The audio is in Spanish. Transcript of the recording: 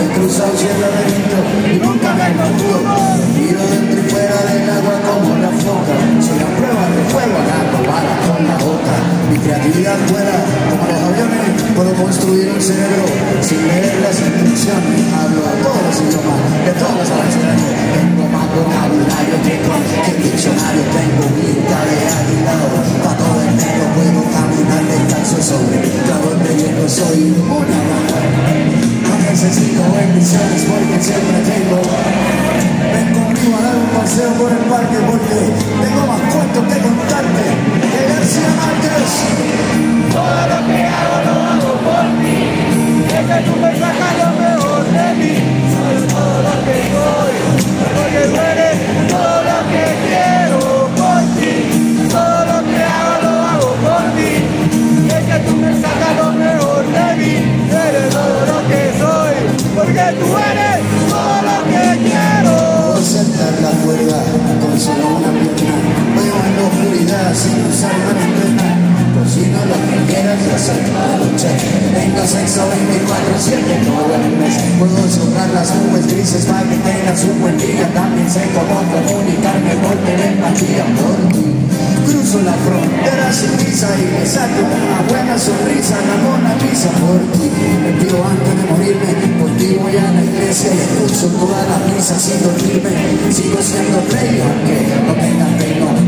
he cruzado cielo adentro y nunca me contuvo. Miro dentro y fuera del agua como la foca, soy la prueba de fuego, agarro balas con la boca. Mi creatividad fuera como los aviones, puedo construir un cerebro sin leer las instrucciones. Hablo a todos los idiomas, de todas las naciones, tengo más vocabulario que con el diccionario, tengo pinta de aguilado, pa' todo el negro puedo caminar descanso sobre mi trago de lleno, soy una rama. necesito bendiciones porque siempre tengo. Ven conmigo a dar un paseo por el la lucha. Tengo sexo 24-7 todo el mes. Puedo soplar las nubes grises para que tengas un buen día. También sé cómo comunicarme por telepatía por ti. Cruzo la frontera sin visa y me saco una buena sonrisa, la Mona Lisa por ti. Me pido antes de morirme, por ti voy a la iglesia y escucho toda la misa sin dormirme. Sigo siendo rey aunque no tenga reino.